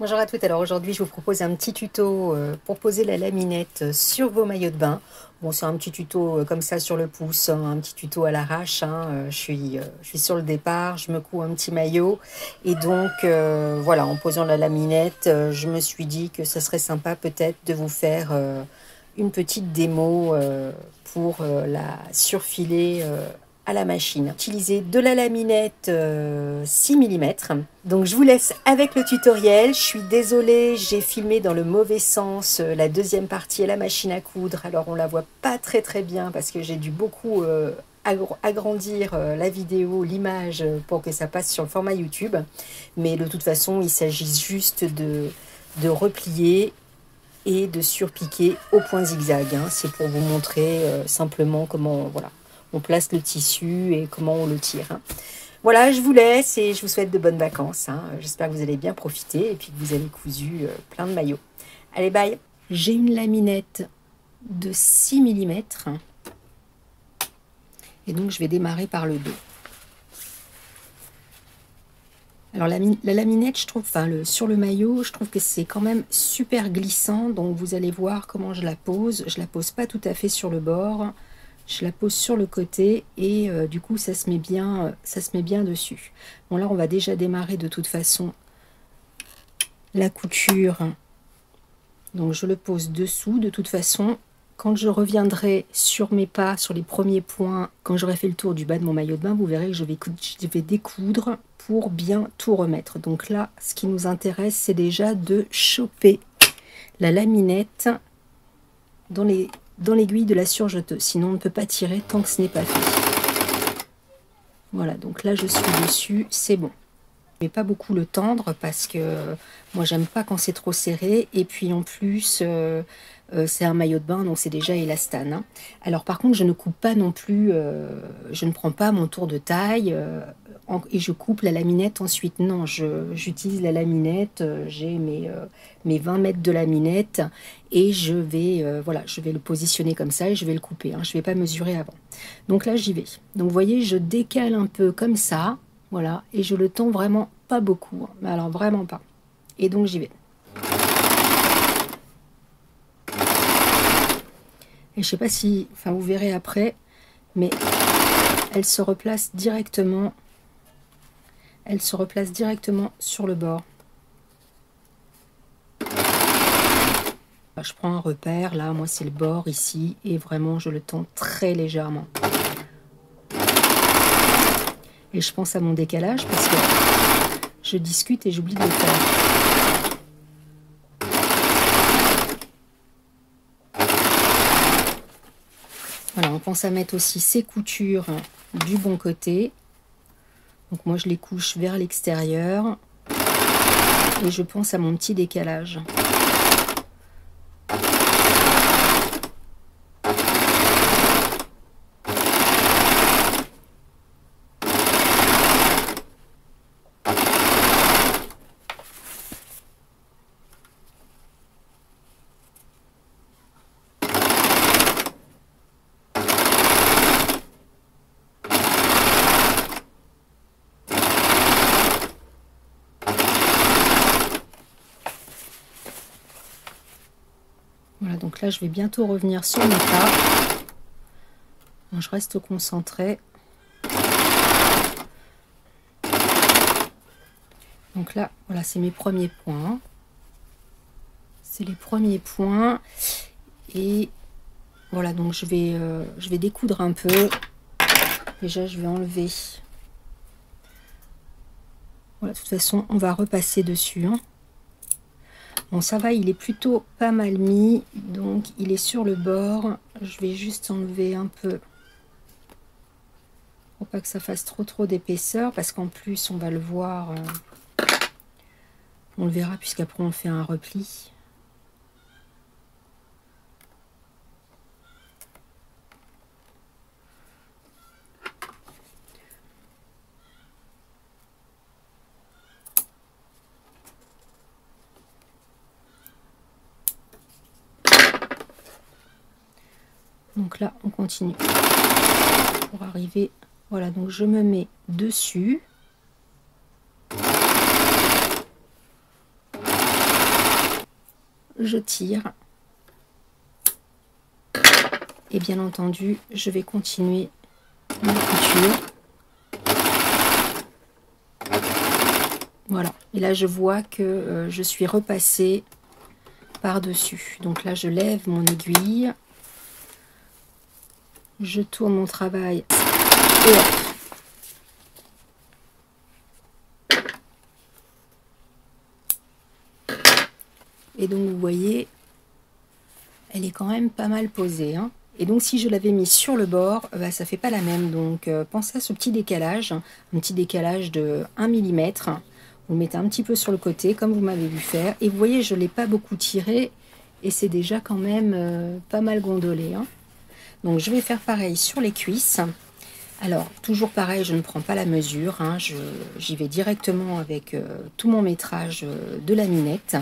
Bonjour à toutes, alors aujourd'hui je vous propose un petit tuto euh, pour poser la laminette sur vos maillots de bain. Bon c'est un petit tuto euh, comme ça sur le pouce, hein, un petit tuto à l'arrache. Hein. Euh, je, suis, je suis sur le départ, je me couds un petit maillot et donc voilà en posant la laminette je me suis dit que ce serait sympa peut-être de vous faire une petite démo pour la surfiler la machine. Utiliser de la laminette 6 euh, mm. Donc je vous laisse avec le tutoriel. Je suis désolée, j'ai filmé dans le mauvais sens euh, la deuxième partie à la machine à coudre. Alors on la voit pas très très bien parce que j'ai dû beaucoup euh, agrandir la vidéo, l'image pour que ça passe sur le format YouTube. Mais de toute façon, il s'agit juste de, de replier et de surpiquer au point zigzag. Hein. C'est pour vous montrer simplement comment voilà, on place le tissu et comment on le tire. Hein. Voilà, je vous laisse et je vous souhaite de bonnes vacances. Hein. J'espère que vous allez bien profiter et puis que vous avez cousu euh, plein de maillots. Allez, bye J'ai une laminette de 6 mm. Et donc, je vais démarrer par le dos. Alors, la, laminette, je trouve, enfin, sur le maillot, je trouve que c'est quand même super glissant. Donc, vous allez voir comment je la pose. Je la pose pas tout à fait sur le bord je la pose sur le côté et euh, du coup ça se met bien euh, ça se met bien dessus. Bon là on va déjà démarrer de toute façon la couture. Donc je le pose dessous. De toute façon quand je reviendrai sur mes pas sur les premiers points quand j'aurai fait le tour du bas de mon maillot de bain vous verrez que je vais, je vais découdre pour bien tout remettre. Donc là ce qui nous intéresse c'est déjà de choper la laminette dans les dans l'aiguille de la surjeteuse. Sinon, on ne peut pas tirer tant que ce n'est pas fait. Voilà, donc là, je suis dessus. C'est bon. Je vais pas beaucoup le tendre parce que moi, j'aime pas quand c'est trop serré. Et puis, en plus, euh, euh, c'est un maillot de bain, donc c'est déjà élastane. Hein. Alors, par contre, je ne coupe pas non plus... Euh, je ne prends pas mon tour de taille et je coupe la laminette ensuite. Non, j'utilise la laminette, euh, j'ai mes, euh, mes 20 mètres de laminette et je vais, euh, voilà, je vais le positionner comme ça et je vais le couper. Hein. je ne vais pas mesurer avant. Donc là, j'y vais. Donc vous voyez, je décale un peu comme ça, voilà, et je le tends vraiment pas beaucoup, hein. mais alors vraiment pas. Et donc j'y vais. Et je sais pas si, enfin vous verrez après, mais elle se replace directement elle se replace directement sur le bord. Je prends un repère, là, moi c'est le bord ici, et vraiment je le tends très légèrement. Et je pense à mon décalage parce que je discute et j'oublie de le faire. Voilà, on pense à mettre aussi ses coutures du bon côté donc moi je les couche vers l'extérieur et je pense à mon petit décalage. Voilà, là, je vais bientôt revenir sur mes pas. je reste concentré. Donc là, voilà, c'est mes premiers points. C'est les premiers points. Et voilà, donc je vais, euh, je vais découdre un peu. Déjà, je vais enlever. Voilà, de toute façon, on va repasser dessus. Hein. Bon, ça va, il est plutôt pas mal mis. Donc, il est sur le bord. Je vais juste enlever un peu pour pas que ça fasse trop trop d'épaisseur. Parce qu'en plus, on va le voir. Euh, on le verra puisqu'après, on fait un repli. Donc là, on continue pour arriver. Voilà, donc je me mets dessus. je tire. Et bien entendu, je vais continuer ma couture. Voilà. Et là, je vois que euh, je suis repassée par-dessus. Donc là, je lève mon aiguille. Je tourne mon travail. Et donc, vous voyez, elle est quand même pas mal posée. Hein. Et donc, si je l'avais mis sur le bord, bah, ça fait pas la même. Donc, euh, pensez à ce petit décalage, un petit décalage de 1 mm. Vous le mettez un petit peu sur le côté, comme vous m'avez vu faire. Et vous voyez, je ne l'ai pas beaucoup tiré. Et c'est déjà quand même euh, pas mal gondolé. Hein. Donc, je vais faire pareil sur les cuisses. Alors, toujours pareil, je ne prends pas la mesure, hein, j'y vais directement avec euh, tout mon métrage euh, de la minette.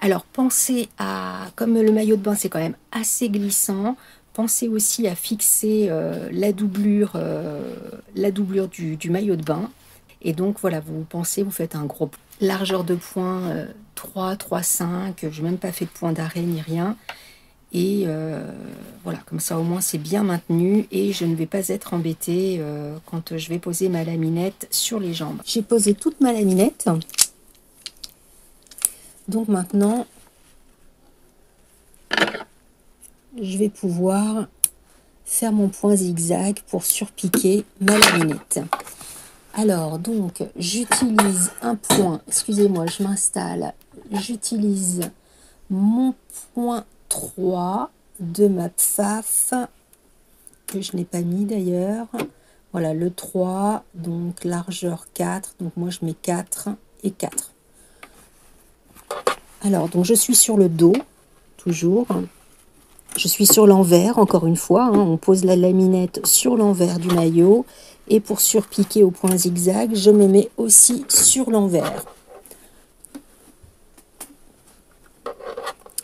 Alors, pensez à, comme le maillot de bain c'est quand même assez glissant, pensez aussi à fixer euh, la doublure, la doublure du, du, maillot de bain. Et donc, voilà, vous pensez, vous faites un gros largeur de point 3, 3, 5, je n'ai même pas fait de point d'arrêt ni rien. Et euh, voilà, comme ça au moins c'est bien maintenu et je ne vais pas être embêtée euh, quand je vais poser ma laminette sur les jambes. J'ai posé toute ma laminette. Donc maintenant, je vais pouvoir faire mon point zigzag pour surpiquer ma laminette. Alors, donc, j'utilise un point, excusez-moi, je m'installe, j'utilise mon point 3 de ma PFAF que je n'ai pas mis d'ailleurs. Voilà le 3, donc largeur 4. Donc moi je mets 4 et 4. Alors donc je suis sur le dos, toujours. Je suis sur l'envers, encore une fois. Hein. on pose la laminette sur l'envers du maillot. Et pour surpiquer au point zigzag, je me mets aussi sur l'envers.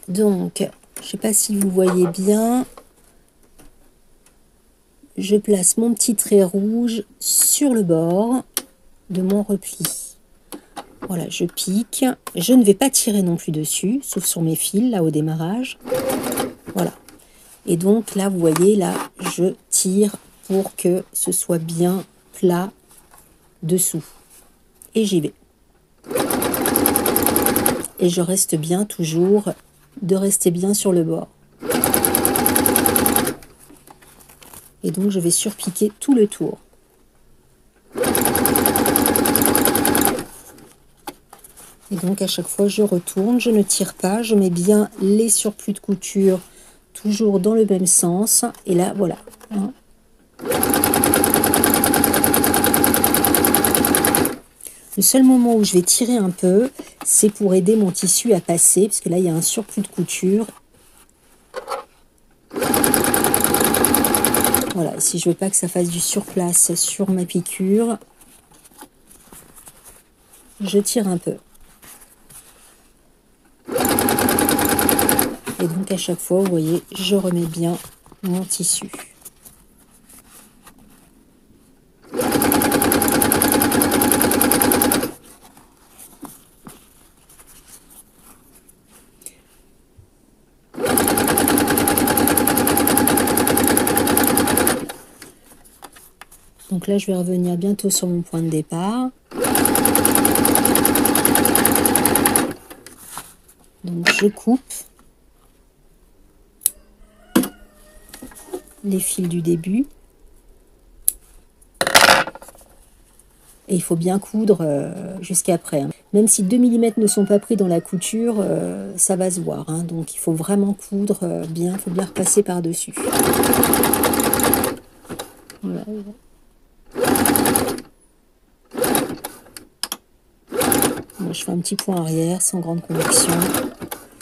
Donc, je ne sais pas si vous voyez bien. Je place mon petit trait rouge sur le bord de mon repli. Voilà, je pique. Je ne vais pas tirer non plus dessus, sauf sur mes fils, là, au démarrage. Voilà. Et donc, là, vous voyez, là, je tire pour que ce soit bien plat dessous. Et j'y vais. Et je reste bien toujours de rester bien sur le bord. Et donc je vais surpiquer tout le tour. Et donc à chaque fois je retourne, je ne tire pas, je mets bien les surplus de couture toujours dans le même sens. Et là voilà. Hein. Le seul moment où je vais tirer un peu, c'est pour aider mon tissu à passer, parce que là, il y a un surplus de couture. Voilà, si je veux pas que ça fasse du surplace sur ma piqûre, je tire un peu. Et donc à chaque fois, vous voyez, je remets bien mon tissu. Donc là, je vais revenir bientôt sur mon point de départ. Donc je coupe les fils du début. Et il faut bien coudre euh, jusqu'après. Hein. Même si 2 mm ne sont pas pris dans la couture, euh, ça va se voir. Hein. Donc il faut vraiment coudre euh, bien, il faut bien repasser par-dessus. Je fais un petit point arrière sans grande conviction.